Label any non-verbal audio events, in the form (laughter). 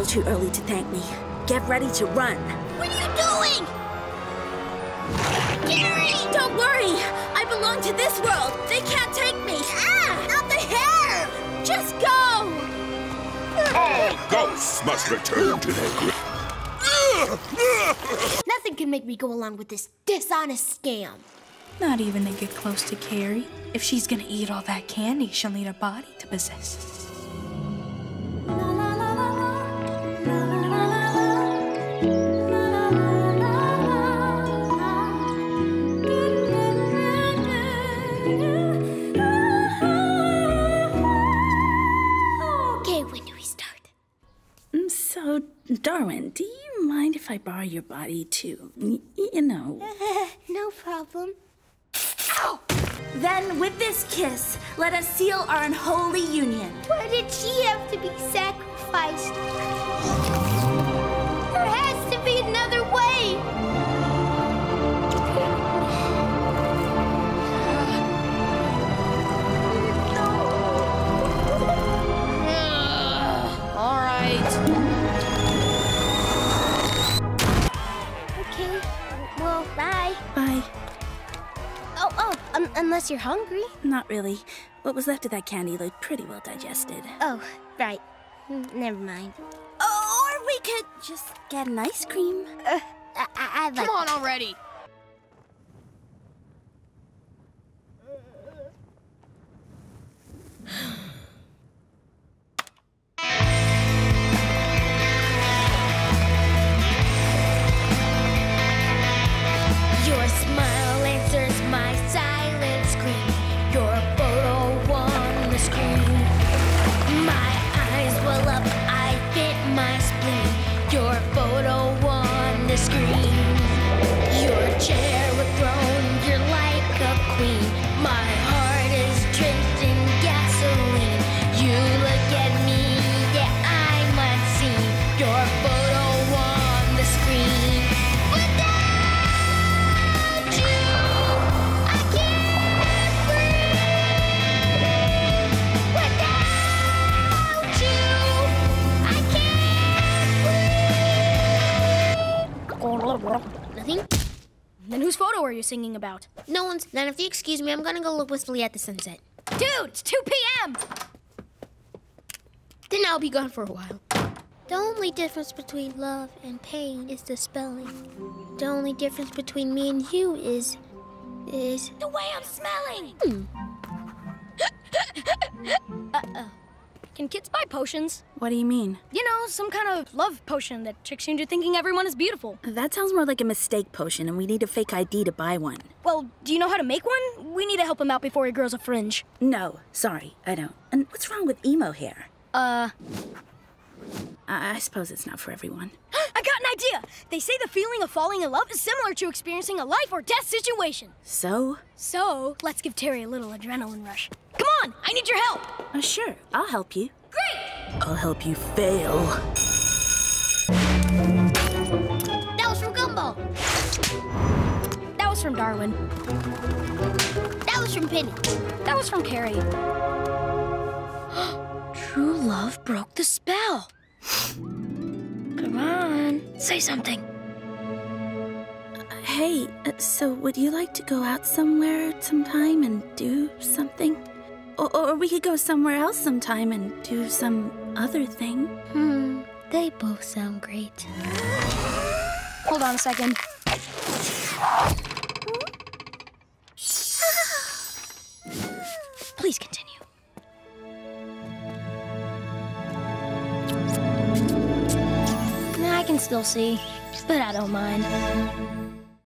little too early to thank me. Get ready to run. What are you doing? Carrie! Don't worry! I belong to this world. They can't take me. Ah! Not the hair! Just go! All ghosts must return to their grave. (laughs) Nothing can make me go along with this dishonest scam. Not even to get close to Carrie. If she's gonna eat all that candy, she'll need a body to possess. Darwin, do you mind if I borrow your body too? You know. (laughs) no problem. Then, with this kiss, let us seal our unholy union. Why did she have to be sacrificed? Unless you're hungry. Not really. What was left of that candy looked pretty well digested. Oh, right. Mm, Never mind. Or we could just get an ice cream. I, I, I'd like. Come on already. Then whose photo are you singing about? No one's. Then if you excuse me, I'm gonna go look wistfully at the sunset. Dude, it's 2 p.m. Then I'll be gone for a while. The only difference between love and pain is the spelling. The only difference between me and you is. is. The way I'm smelling. Hmm. (laughs) Can kids buy potions? What do you mean? You know, some kind of love potion that tricks you into thinking everyone is beautiful. That sounds more like a mistake potion, and we need a fake ID to buy one. Well, do you know how to make one? We need to help him out before he grows a fringe. No, sorry, I don't. And what's wrong with emo hair? Uh, I, I suppose it's not for everyone. (gasps) I got an idea. They say the feeling of falling in love is similar to experiencing a life or death situation. So? So, let's give Carrie a little adrenaline rush. On, I need your help. Uh, sure, I'll help you. Great! I'll help you fail. That was from Gumball! That was from Darwin. That was from Penny. That was from Carrie. (gasps) True love broke the spell. Come on, say something. Hey, uh, so would you like to go out somewhere sometime and do something? Or, or we could go somewhere else sometime and do some other thing. Hmm, they both sound great. Hold on a second. Please continue. I can still see, but I don't mind.